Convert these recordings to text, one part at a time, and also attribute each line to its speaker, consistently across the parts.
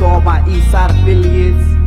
Speaker 1: to all my Eastside affiliates.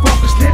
Speaker 1: focus now.